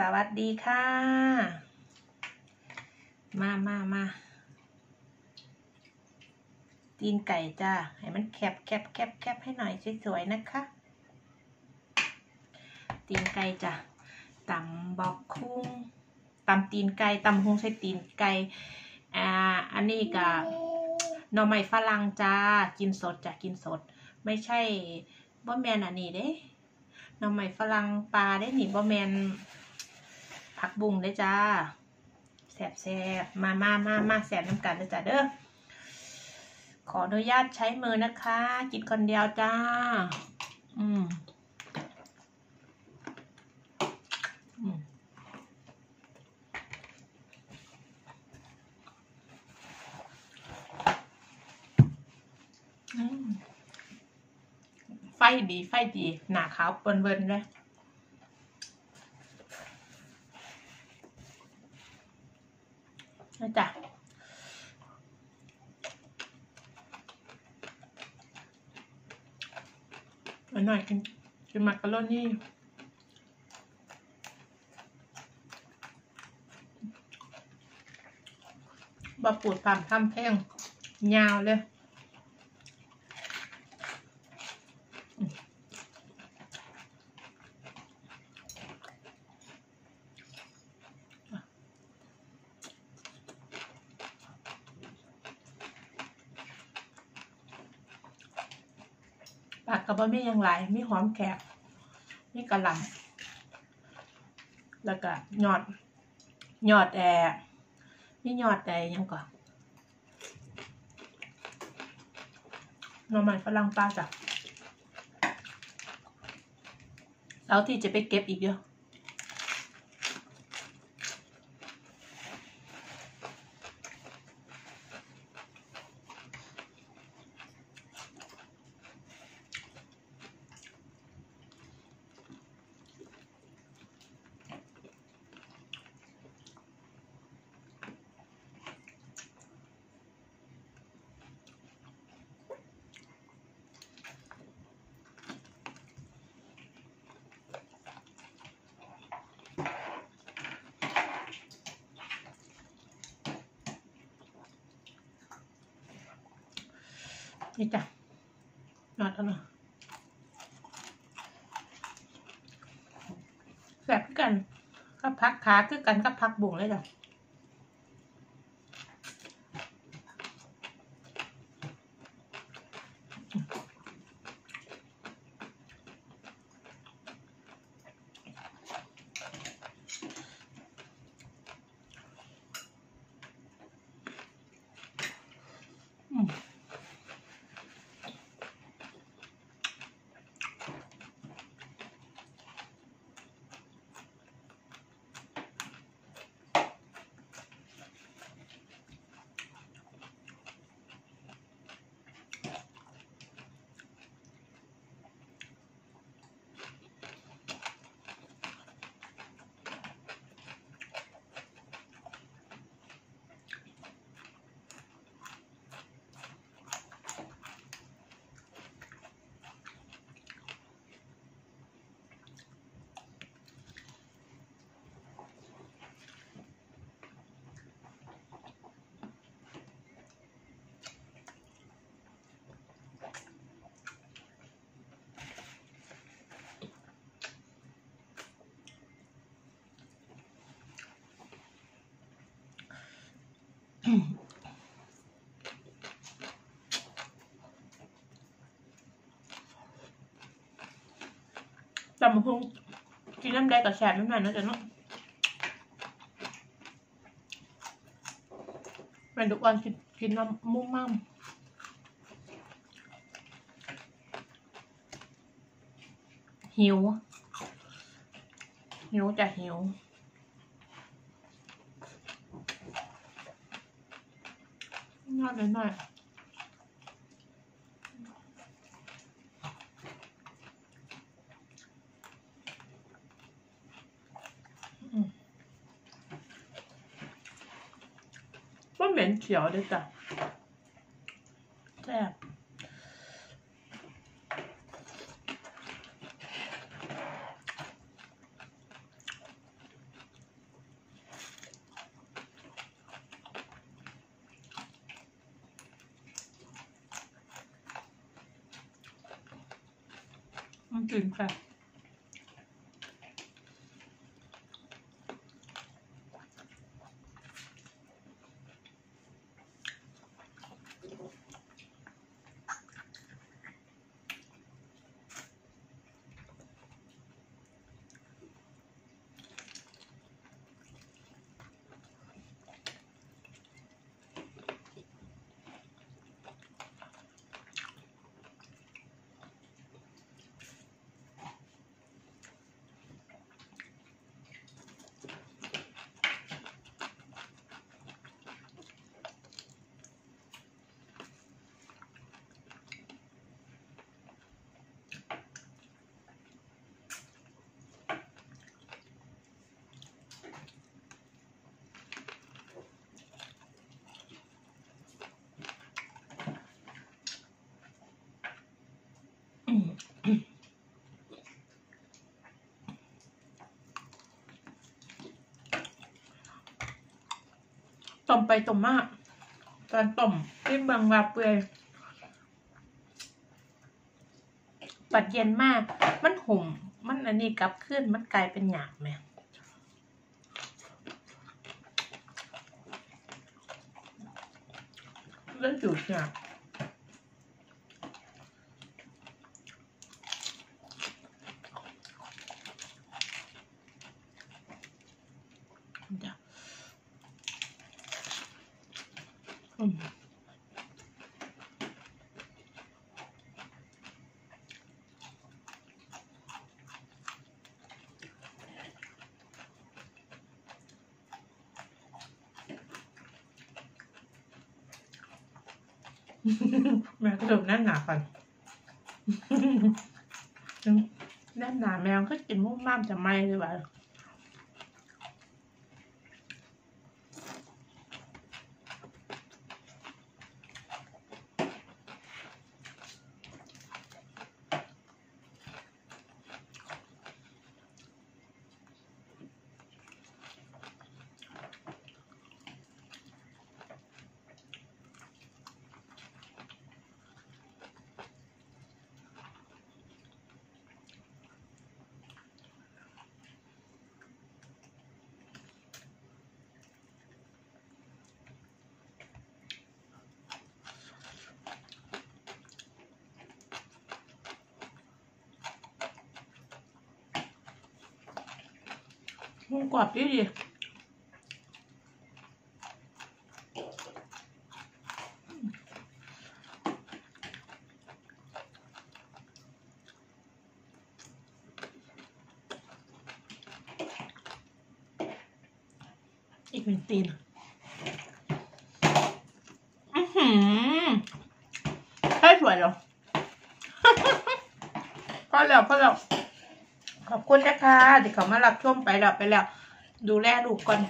สวัสดีค่ะ มามามาตีนไก่จ้า ให้มันแคบแคบแคบแคบให้หน่อยสวยๆนะคะ ตีนไก่จ้ะตำบอกคุ้งตำตีนไก่ตำฮงใส่ตีนไก่ อ่า อันนี้กับหน่อไม้ฝรั่งจ้า กินสดจ้ะกินสด ไม่ใช่บ่แมนอันนี้เด้หน่อไม้ฝรั่งปลาได้หนี่บ่แมน ผักบุ้งได้จ้าแสบแสบมามามามาแสบน้ำกันเลยจ้ะเด้อขออนุญาตใช้มือนะคะกินคนเดียวจ้า อืมอืมอืมไฟดี ไฟดี หนาขาวเปิ้นเบิ้นเลย นะจ๊ะอาหน่อยกินกินมักกะโรนี่บะปูดผ่ามทำแพงยาวเลย ปากกระบะมีอย่างไรมีหอมแขกมีกระหล่ำแล้วก็ยอดยอดแอมียอดแอยังก่อนหน่อไม้ฝรั่งปลาจ้ะแล้วที่จะไปเก็บอีกเยอะ นี่จ้ะยอดเท่านั้นแสบกันก็พักขาคือกันก็พักบุ่งเลยจ้ะ ตำบักหุ่งกินน้ำได้กับแสบน้ำหน่อยนะจ๊ะเนาะแม่ทุกวันกินกินน้ำมุ่งมั่มหิว หิวจะหิวนอนหน่อย เหม็นเขียวเลยจ้ะแซ่บมันกลิ่นแซ่บ ต้มไปต้มมาก ตอนต้มที่บางวาเปื่อยปัดเย็นมาก มันหุ่ม มันอันนี้กลับขึ้น มันกลายเป็นหยาบแม่เรื่องจุดหยาบเดี๋ยว อืมแม่กระโดดแน่นหนาก่อนแน่นหนาแมวก็กินมุ่งมั่มจะไหมเลยวะ มูกรอบดีดีอีกหนึ่งตีนอือหือให้สวยเหรอพอแล้วพอแล้ว ขอบคุณนะคะเดี๋ยวเขามารับชมไปแล้วไปแล้ว ดูแลลูกก่อน